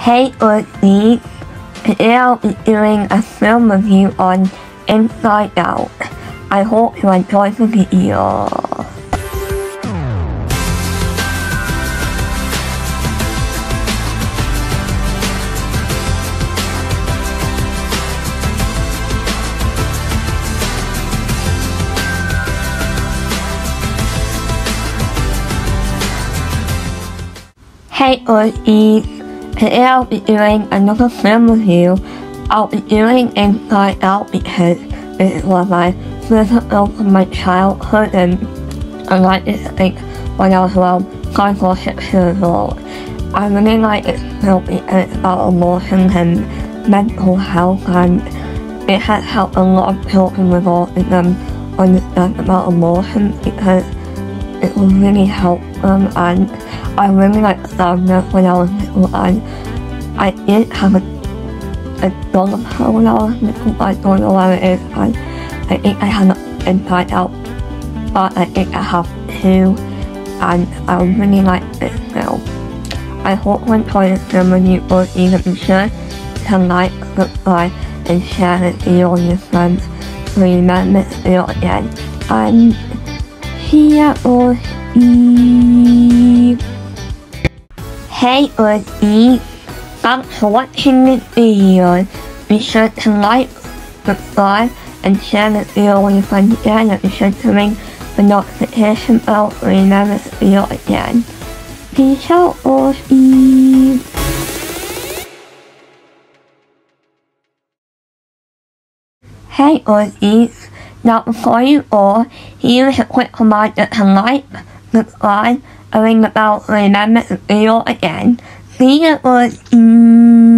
Hey Earthy, today I'll be doing a film review on Inside Out. I hope you enjoy the video. Hey Earthies, today I'll be doing another film review. I'll be doing Inside Out because it was my first film from my childhood and I like it like when I was around five or six years old. I really like this film because it's about emotions and mental health and it has helped a lot of children with autism understand about emotions because it will really help them. And I really like Sauna when I was little and I didn't have a, a dog of her when I was little I don't know where it is and I think I have it inside out but I think I have two and I really like this film. I hope when enjoy this film and you will either be sure to like, subscribe and share this video with your friends. So you never miss video again and here or Eve. Hey Earthy, thanks for watching this video. Be sure to like, subscribe and share this video with your friends again and be sure to ring the notification bell so you never miss a video again. Peace out Earthy. Hey Earthies, now before you go, here's a quick reminder to like, subscribe, and ring the bell to remember the video again. See you Earthies.